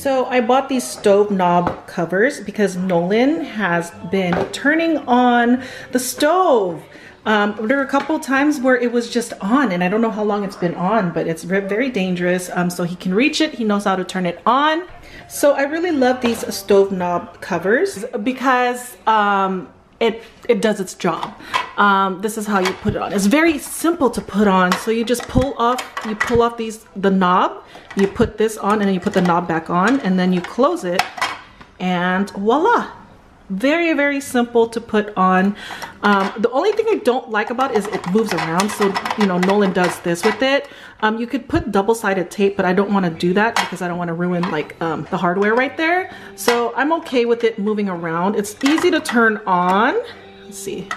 So I bought these stove knob covers because Nolan has been turning on the stove. Um, there were a couple times where it was just on and I don't know how long it's been on, but it's very dangerous. Um, so he can reach it, he knows how to turn it on. So I really love these stove knob covers because um, it, it does its job. Um, this is how you put it on. It's very simple to put on. So you just pull off, you pull off these, the knob, you put this on and then you put the knob back on and then you close it and voila very very simple to put on. Um, the only thing I don't like about it is it moves around so you know Nolan does this with it. Um, you could put double-sided tape but I don't want to do that because I don't want to ruin like um, the hardware right there. So I'm okay with it moving around. It's easy to turn on. Let's see.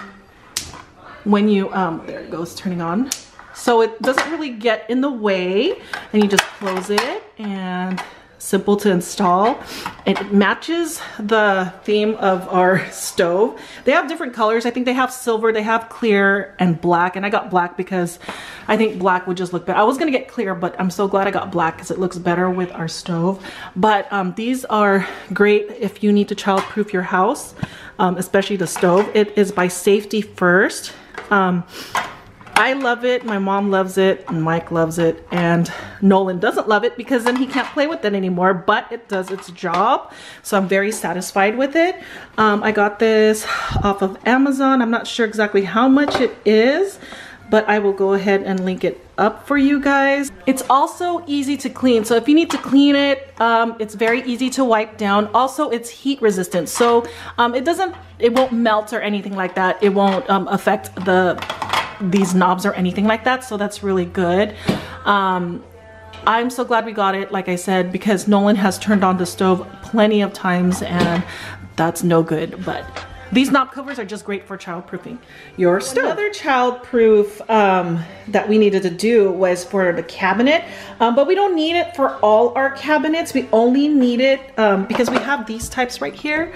When you um, there it goes turning on. So it doesn't really get in the way and you just close it and simple to install. It matches the theme of our stove. They have different colors. I think they have silver, they have clear and black. And I got black because I think black would just look better. I was gonna get clear, but I'm so glad I got black because it looks better with our stove. But um, these are great if you need to childproof your house, um, especially the stove. It is by Safety First. Um, I love it, my mom loves it, Mike loves it, and Nolan doesn't love it because then he can't play with it anymore, but it does its job. So I'm very satisfied with it. Um, I got this off of Amazon. I'm not sure exactly how much it is, but I will go ahead and link it up for you guys. It's also easy to clean. So if you need to clean it, um, it's very easy to wipe down. Also, it's heat resistant. So um, it doesn't, it won't melt or anything like that. It won't um, affect the these knobs or anything like that so that's really good um, I'm so glad we got it like I said because Nolan has turned on the stove plenty of times and that's no good but these knob covers are just great for childproofing your stove. Another childproof um, that we needed to do was for the cabinet, um, but we don't need it for all our cabinets. We only need it um, because we have these types right here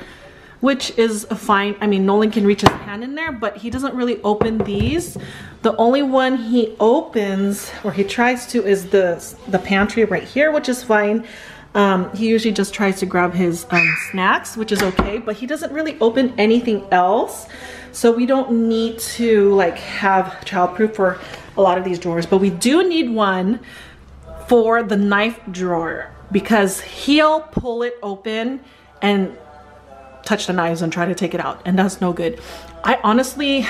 which is fine. I mean, Nolan can reach his hand in there, but he doesn't really open these. The only one he opens, or he tries to, is the, the pantry right here, which is fine. Um, he usually just tries to grab his um, snacks, which is okay, but he doesn't really open anything else. So we don't need to like have childproof for a lot of these drawers, but we do need one for the knife drawer because he'll pull it open and touch the knives and try to take it out and that's no good. I honestly,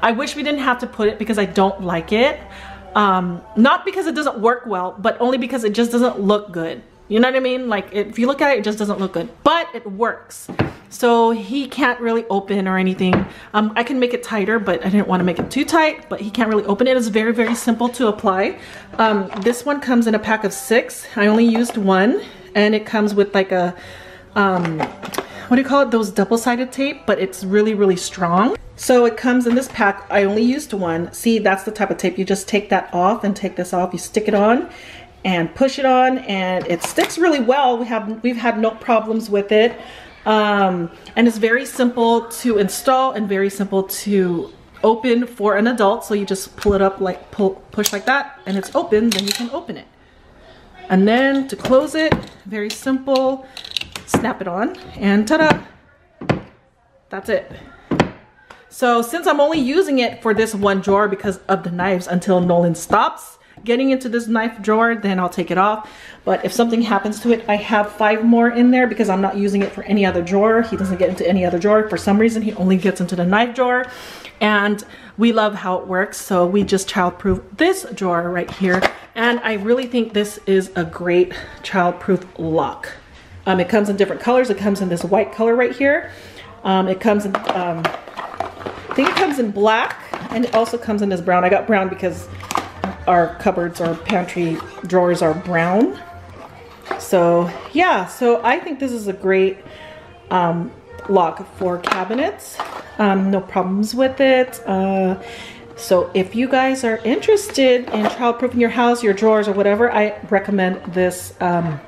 I wish we didn't have to put it because I don't like it. Um, not because it doesn't work well, but only because it just doesn't look good. You know what I mean? Like if you look at it, it just doesn't look good, but it works. So he can't really open or anything. Um, I can make it tighter, but I didn't want to make it too tight, but he can't really open it. It's very, very simple to apply. Um, this one comes in a pack of six. I only used one and it comes with like a, um, what do you call it? Those double-sided tape, but it's really, really strong. So it comes in this pack. I only used one. See, that's the type of tape. You just take that off and take this off. You stick it on and push it on and it sticks really well. We have, we've had no problems with it. Um, and it's very simple to install and very simple to open for an adult. So you just pull it up like, pull, push like that and it's open, then you can open it. And then to close it, very simple snap it on, and ta-da! That's it. So since I'm only using it for this one drawer because of the knives until Nolan stops getting into this knife drawer, then I'll take it off. But if something happens to it, I have five more in there because I'm not using it for any other drawer. He doesn't get into any other drawer. For some reason, he only gets into the knife drawer. And we love how it works. So we just childproof this drawer right here. And I really think this is a great childproof lock. Um, it comes in different colors. It comes in this white color right here. Um, it comes in, um, I think it comes in black and it also comes in this brown. I got brown because our cupboards or pantry drawers are brown. So yeah, so I think this is a great um, lock for cabinets. Um, no problems with it. Uh, so if you guys are interested in childproofing your house, your drawers or whatever, I recommend this um,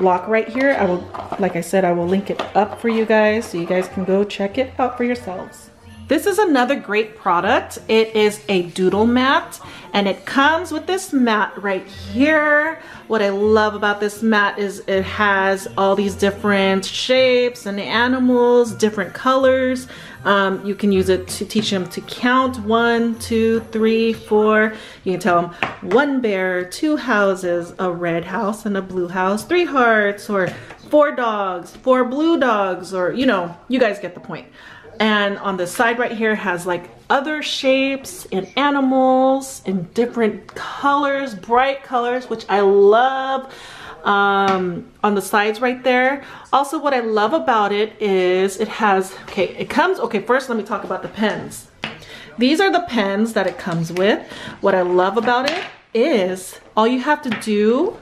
lock right here. I will, like I said, I will link it up for you guys so you guys can go check it out for yourselves. This is another great product. It is a doodle mat and it comes with this mat right here. What I love about this mat is it has all these different shapes and animals, different colors. Um, you can use it to teach them to count one, two, three, four. You can tell them one bear, two houses, a red house and a blue house, three hearts, or four dogs, four blue dogs, or you know, you guys get the point. And on the side right here has like other shapes and animals in different colors, bright colors, which I love um, on the sides right there. Also, what I love about it is it has, okay, it comes, okay, first let me talk about the pens. These are the pens that it comes with. What I love about it is all you have to do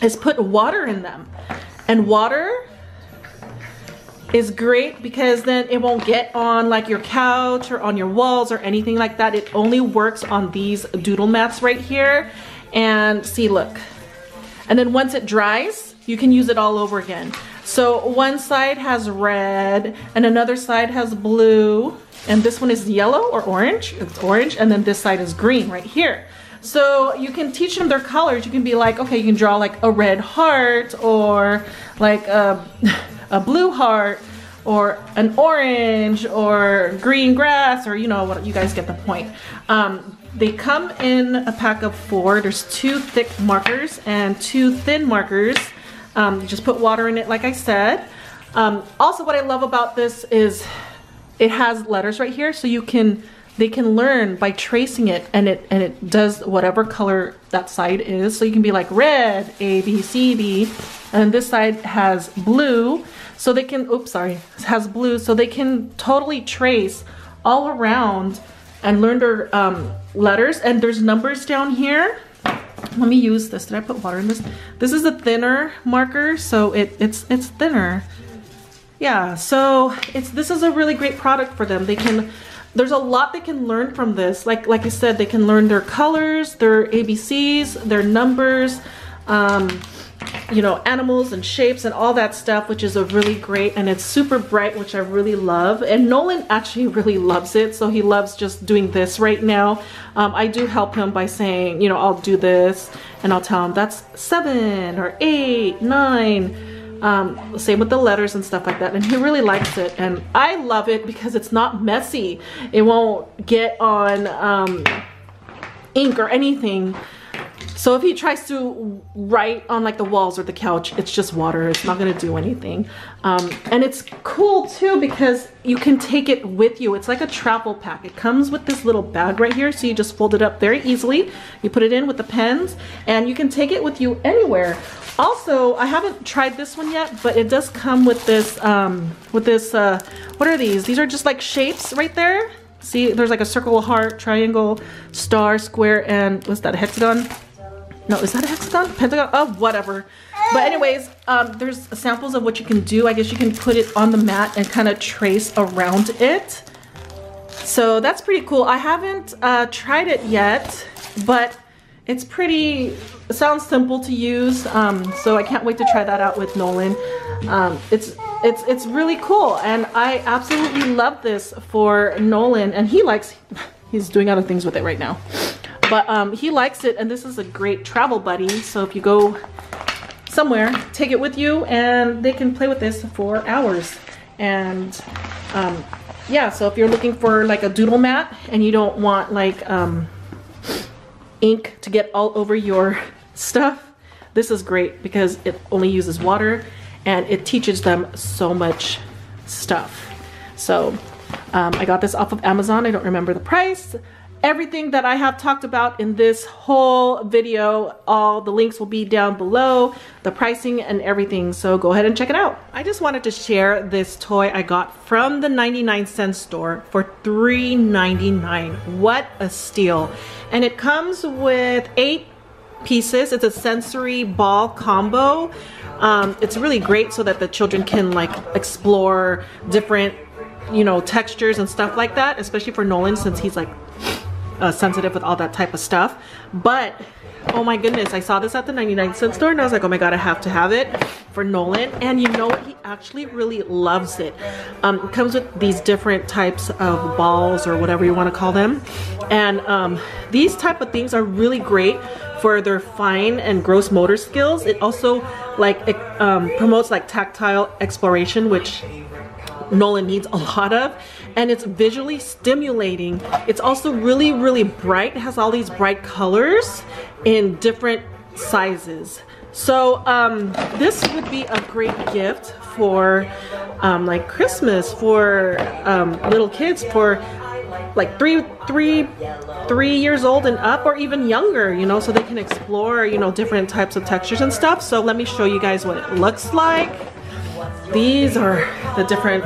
is put water in them. And water is great because then it won't get on like your couch or on your walls or anything like that. It only works on these doodle mats right here. And see, look. And then once it dries, you can use it all over again. So one side has red and another side has blue. And this one is yellow or orange. It's orange. And then this side is green right here. So you can teach them their colors. You can be like, okay, you can draw like a red heart or like um, a, a blue heart or an orange or green grass or you know what you guys get the point. Um, they come in a pack of four. There's two thick markers and two thin markers. Um, just put water in it like I said. Um, also what I love about this is it has letters right here so you can they can learn by tracing it and it and it does whatever color that side is so you can be like red a b c d and this side has blue so they can oops sorry has blue so they can totally trace all around and learn their um, letters. And there's numbers down here. Let me use this. Did I put water in this? This is a thinner marker so it it's it's thinner. Yeah so it's this is a really great product for them. They can there's a lot they can learn from this. Like like I said, they can learn their colors, their ABCs, their numbers, um, you know, animals and shapes and all that stuff, which is a really great and it's super bright, which I really love. And Nolan actually really loves it. So he loves just doing this right now. Um, I do help him by saying, you know, I'll do this and I'll tell him that's seven or eight, nine, um, same with the letters and stuff like that. And he really likes it. And I love it because it's not messy. It won't get on um, ink or anything. So if he tries to write on like the walls or the couch, it's just water. It's not gonna do anything. Um, and it's cool too because you can take it with you. It's like a travel pack. It comes with this little bag right here. So you just fold it up very easily. You put it in with the pens and you can take it with you anywhere. Also, I haven't tried this one yet, but it does come with this, um, with this, uh, what are these? These are just like shapes right there. See, there's like a circle, heart, triangle, star, square, and what's that, a hexagon? No, is that a hexagon? Pentagon? Oh, whatever. But anyways, um, there's samples of what you can do. I guess you can put it on the mat and kind of trace around it. So that's pretty cool. I haven't uh, tried it yet, but it's pretty, sounds simple to use. Um, so I can't wait to try that out with Nolan. Um, it's, it's, it's really cool. And I absolutely love this for Nolan. And he likes, he's doing other things with it right now. But um, he likes it and this is a great travel buddy. So if you go somewhere, take it with you and they can play with this for hours. And um, yeah, so if you're looking for like a doodle mat and you don't want like um, ink to get all over your stuff, this is great because it only uses water and it teaches them so much stuff. So um, I got this off of Amazon. I don't remember the price everything that I have talked about in this whole video. All the links will be down below, the pricing and everything. So go ahead and check it out. I just wanted to share this toy I got from the 99 cent store for $3.99. What a steal. And it comes with eight pieces. It's a sensory ball combo. Um, it's really great so that the children can like explore different you know textures and stuff like that especially for Nolan since he's like uh, sensitive with all that type of stuff. But oh my goodness, I saw this at the 99 cent store and I was like, oh my God, I have to have it for Nolan. And you know what? He actually really loves it. Um, it comes with these different types of balls or whatever you want to call them. And um, these type of things are really great for their fine and gross motor skills. It also like it um, promotes like tactile exploration, which Nolan needs a lot of and it's visually stimulating. It's also really, really bright. It has all these bright colors in different sizes. So um, this would be a great gift for um, like Christmas for um, little kids for like three, three, three years old and up or even younger, you know, so they can explore, you know, different types of textures and stuff. So let me show you guys what it looks like. These are the different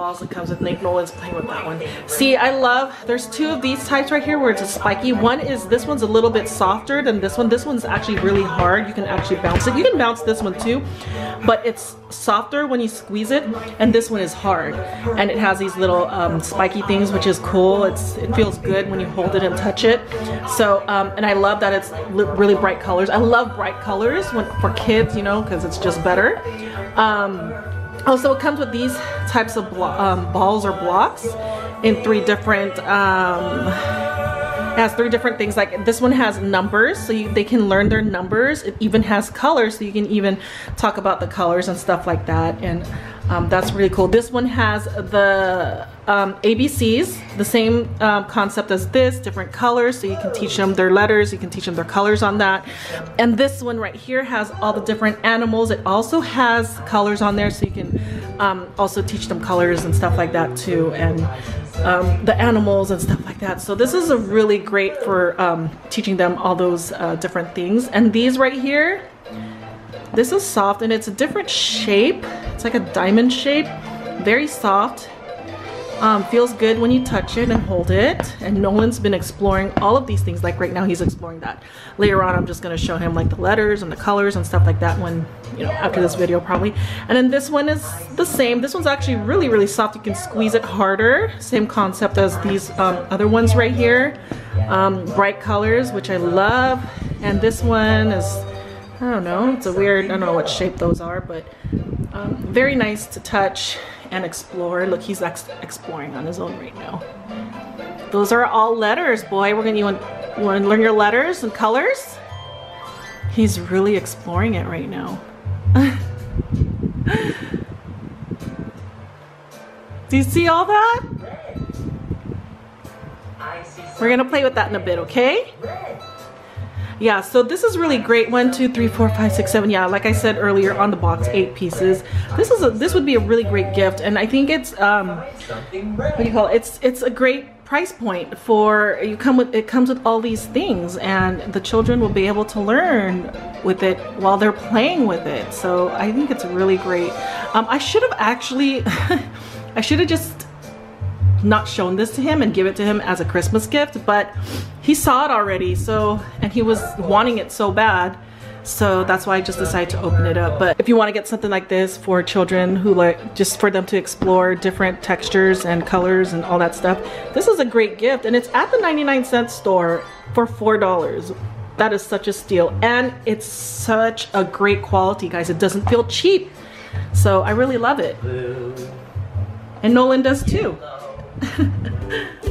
balls that comes with Nate Nolan's playing with that one. See, I love, there's two of these types right here where it's a spiky. One is, this one's a little bit softer than this one. This one's actually really hard. You can actually bounce it. You can bounce this one too, but it's softer when you squeeze it. And this one is hard. And it has these little um, spiky things, which is cool. It's It feels good when you hold it and touch it. So, um, and I love that it's really bright colors. I love bright colors when, for kids, you know, because it's just better. Um, also, it comes with these types of um, balls or blocks in three different, um, has three different things. Like this one has numbers, so you, they can learn their numbers. It even has colors, so you can even talk about the colors and stuff like that. And um, that's really cool. This one has the um, ABCs, the same um, concept as this, different colors, so you can teach them their letters, you can teach them their colors on that. And this one right here has all the different animals. It also has colors on there, so you can um, also teach them colors and stuff like that too, and um, the animals and stuff like that. So this is a really great for um, teaching them all those uh, different things. And these right here, this is soft and it's a different shape. It's like a diamond shape, very soft. Um, feels good when you touch it and hold it. And Nolan's been exploring all of these things. Like right now, he's exploring that. Later on, I'm just gonna show him like the letters and the colors and stuff like that when, you know, after this video probably. And then this one is the same. This one's actually really, really soft. You can squeeze it harder. Same concept as these um, other ones right here. Um, bright colors, which I love. And this one is I don't know, it's a weird, I don't know what shape those are, but um, very nice to touch and explore. Look, he's ex exploring on his own right now. Those are all letters, boy. We're gonna, you want, you want to learn your letters and colors? He's really exploring it right now. Do you see all that? We're gonna play with that in a bit, okay? Yeah so this is really great. One two three four five six seven. Yeah like i said earlier on the box eight pieces. This is a this would be a really great gift and i think it's um what do you call it? It's it's a great price point for you come with it comes with all these things and the children will be able to learn with it while they're playing with it. So i think it's really great. Um, i should have actually i should have just not shown this to him and give it to him as a Christmas gift, but he saw it already, so, and he was wanting it so bad. So that's why I just decided to open it up. But if you want to get something like this for children who like, just for them to explore different textures and colors and all that stuff, this is a great gift. And it's at the 99 cent store for $4. That is such a steal. And it's such a great quality, guys. It doesn't feel cheap. So I really love it. And Nolan does too. フフフ。